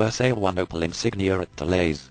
For sale one Opel Insignia at Delays.